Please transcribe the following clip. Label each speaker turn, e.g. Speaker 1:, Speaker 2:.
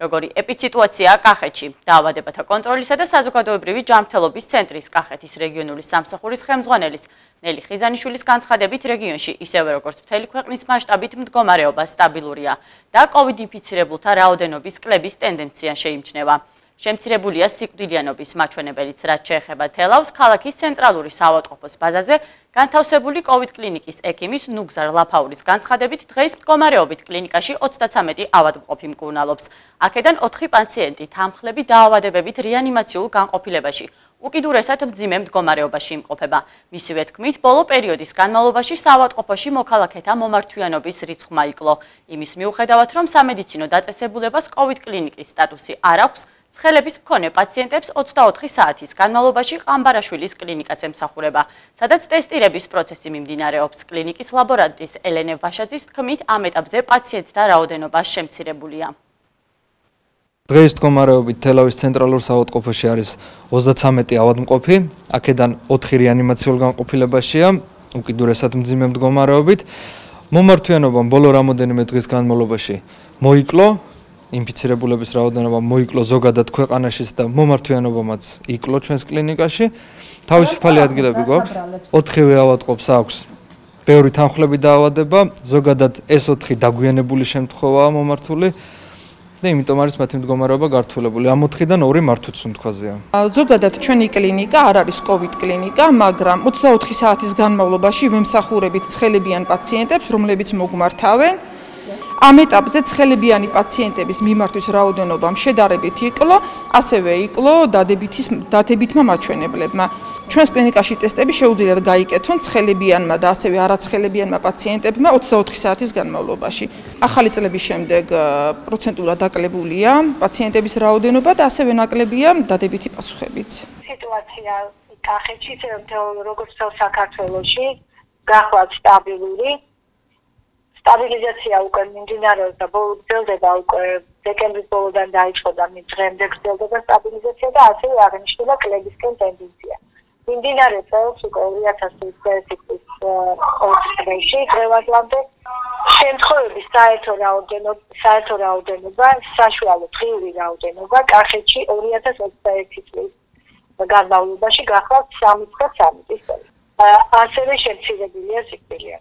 Speaker 1: როგორი ეპიციტუაციაა კახეთში. დაავადებათა კონტროლისა და საზოგადოებრივი ჯანმრთელობის ცენტრის კახეთის რეგიონული სამსახურის ხელმძღვანელის ნელი ხიზანიშვილის განცხადებით რეგიონში ისევე როგორც მთელი ქვეყნის მასშტაბით მდგომარეობა სტაბილურია და COVID ინფიცირებულთა რაოდენობის კლების ტენდენცია შეიმჩნევა. შემცირებულია სიკვდილიანობის მაჩვენებელიც, რაც შეეხება თელავს ქალაქის ცენტრალური საავადმყოფოს ბაზაზე განთავსებული COVID კლინიკის ექიმის ნუგზარ ლაფაურის განცხადებით, დღეს მდგომარეობით კლინიკაში 33 ავადმყოფი მკურნალობს. აქედან 4 პაციენტი თანხლები დაავადებებით რეანიმაციულ განყოფილებაში უკიდურესად მძიმე მდგომარეობაში იმყოფება. მისივე თქმით, ბოლო პერიოდის განმავლობაში საავადმყოფოში მოქალაქეთა მომართვიანობის რიცხვმა იკლო. იმის მიუხედავად, რომ სამედიცინო დაწესებულებას COVID კლინიკის სტატუსი არ აქვს, ცხელების მქონე პაციენტებს 24 საათის განმავლობაში ყამბარაშვილის კლინიკაც ემსახურება, სადაც ტესტირების პროცესი მიმდინარეობს. კლინიკის ლაბორანტის ელენე ვაშაძის თქმით, ამ ეტაპზე პაციენტთა რაოდენობა შემცირებულია.
Speaker 2: დღეს მდგომარეობით თელავის ცენტრალურ საავადმყოფოში არის 33 ავადმყოფი, აქედან 4 რეანიმაციულ განყოფილებაშია, უკიდურესად მძიმე მდგომარეობით. მომართვიანობამ ბოლო რამოდენიმე დღის განმავლობაში მოიკლო, ინფიცირებულების რაოდენობა მოიკლო ზოგადად ქვეყანაშიც და მომართვიანობამაც იკლო ჩვენს კლინიკაში. თავისუფალი ადგილები გვაქვს. 4-ვე ავადმყოფს აქვს ბევრი თანხლები დაავადება, ზოგადად ეს 4 დაგვიანებული შემთხვევაა მომართული. და იმიტომ არის მათი მდგომარეობა გართულებული. ამ 4-დან 2 მართვით სუნთქვაზეა.
Speaker 3: ზოგადად ჩვენი კლინიკა არ არის COVID კლინიკა, მაგრამ 24 საათის განმავლობაში ვემსახურებით ცხელებიან პაციენტებს, რომლებიც მოგმართავენ. ამ ეტაპზე ცხელებიანი პაციენტების მიმართვის რაოდენობამ შედარებით იკლო, ასევე იკლო დადებითის დადებითმა მაჩვენებლებმა. ჩვენს კლინიკაში ტესტები შეუძლიათ გაიკეთონ ცხელებიანმა და ასევე არაცხელებიანმა პაციენტებმა 24 საათის განმავლობაში. ახალი წლების შემდეგ პროცენტულად დაკლებულია პაციენტების რაოდენობა და ასევე ნაკლებია დადებითი პასუხებიც.
Speaker 4: სიტუაცია კახეთში, როგორც თელ საქართველოში, გახლავთ სტაბილური. სტაბილიზაცია უკვე მიმდინარეობს და ბოლდება უკვე დეკემბრის ბოლოდან დაიწყო და დღემდე გრძელდება სტაბილიზაცია და ასევე აღნიშნება კლებისკენ ტენდენცია. მიმდინარე წელს უკვე 2020 წლის ოქტომბერში დღევანდლამდე შემთხვევების საერთო რაოდენობა საერთო რაოდენობა საშუალო დღიური რაოდენობა კახეთში 2021 წლის განმავლობაში გახლავთ 63 წელი. ასევე შემცირებულია სიკვდილი.